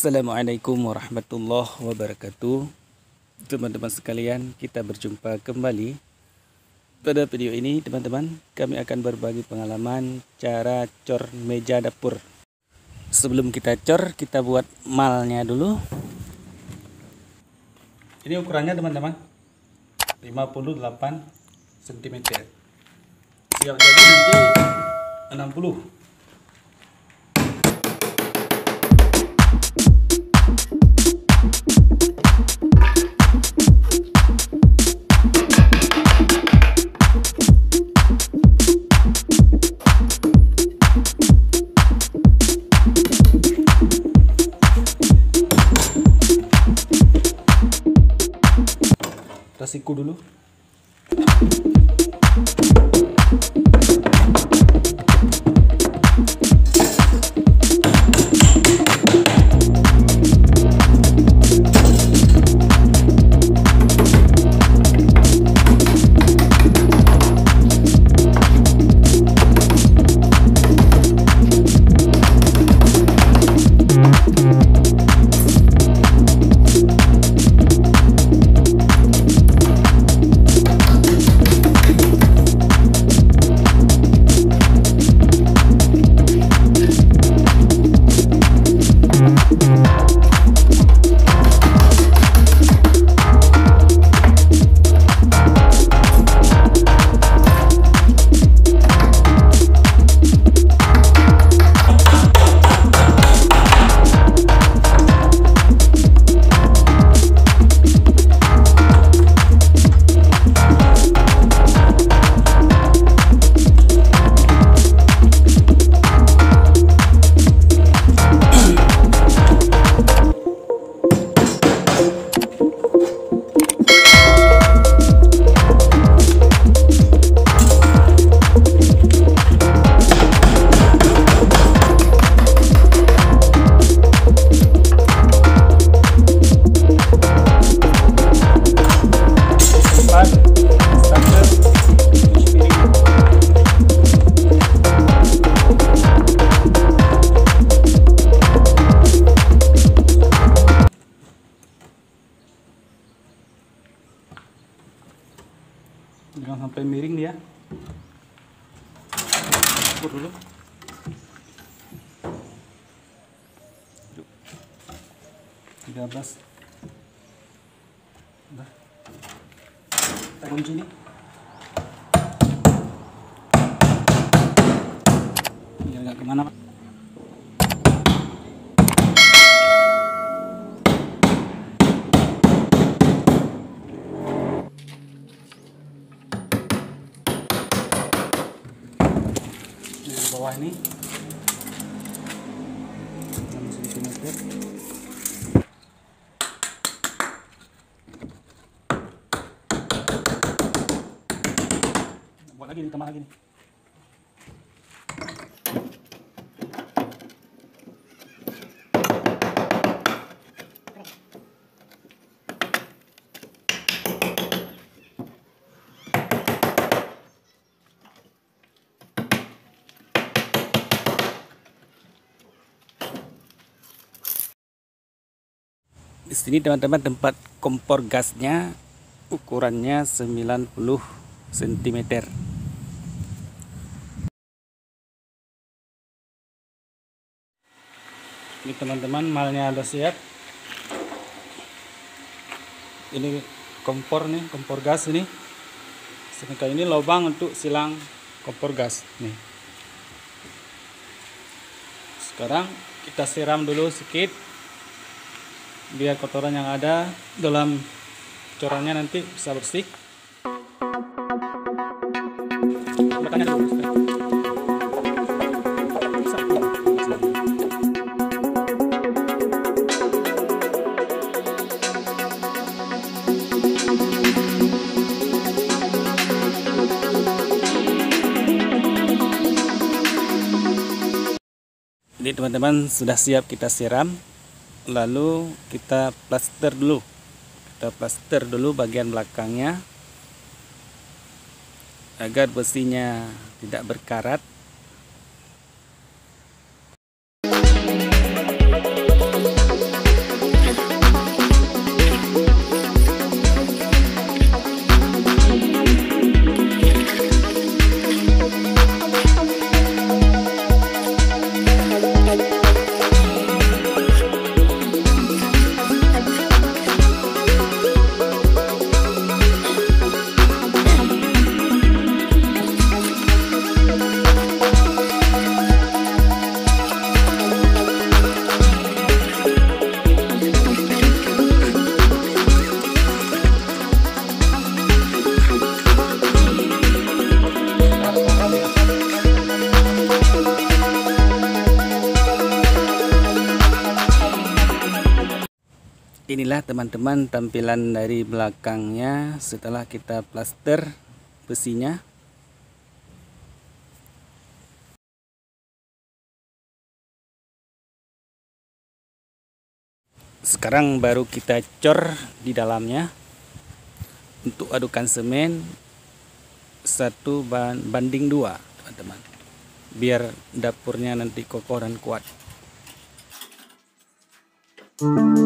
Assalamualaikum warahmatullahi wabarakatuh. Teman-teman sekalian kita berjumpa kembali. Pada video ini teman-teman kami akan berbagi pengalaman cara cor meja dapur. Sebelum kita cor kita buat malnya dulu. Ini ukurannya teman-teman 58 cm Siap jadi nanti 60 kita jangan sampai miring dia. Ukur dulu. Tiga belas. Udah. Kita kunci nih. Biar nggak ke mana pak bawah ini. 6 cm buat lagi nih tambah lagi nih di sini teman-teman tempat kompor gasnya ukurannya 90 cm ini teman-teman malnya sudah siap. Ini kompor nih kompor gas ini. Sedangkan ini lubang untuk silang kompor gas nih. Sekarang kita siram dulu sedikit biar kotoran yang ada dalam corannya nanti bisa bersih. Jadi teman-teman sudah siap kita siram lalu kita plaster dulu. Kita plaster dulu bagian belakangnya agar besinya tidak berkarat inilah teman-teman tampilan dari belakangnya setelah kita plaster besinya. Sekarang baru kita cor di dalamnya untuk adukan semen satu banding dua teman-teman. Biar dapurnya nanti kokoh dan kuat. ini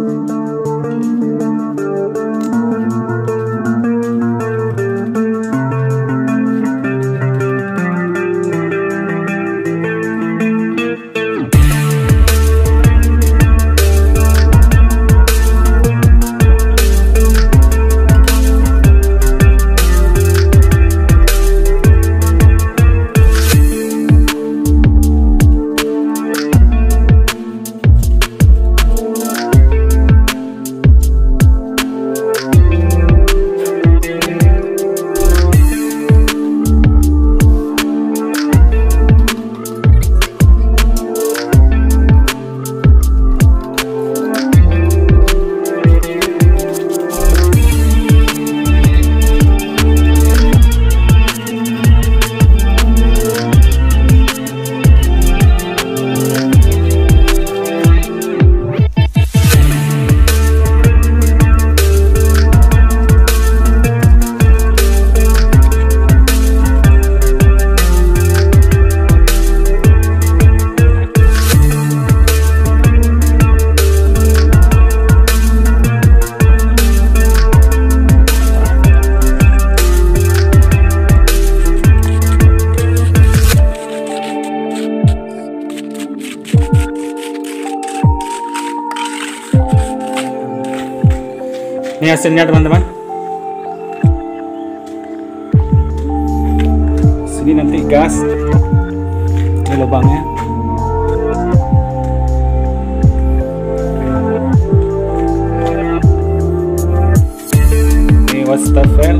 hasilnya teman-teman. Sini nanti gas ini lubangnya. Ini wastafel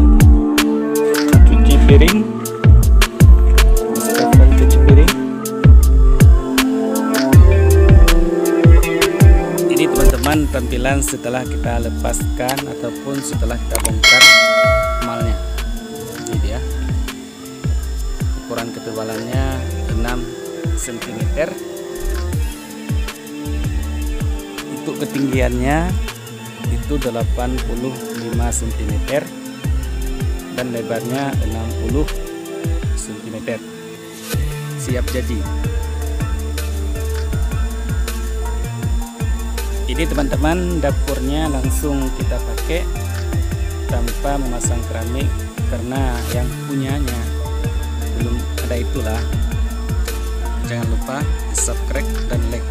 cuci piring tampilan setelah kita lepaskan ataupun setelah kita bongkar malnya ini dia. Ukuran ketebalannya 6 cm untuk ketinggiannya itu 85 cm dan lebarnya 60 cm siap jadi ini teman-teman dapurnya langsung kita pakai tanpa memasang keramik karena yang punyanya belum ada itulah. Jangan lupa subscribe dan like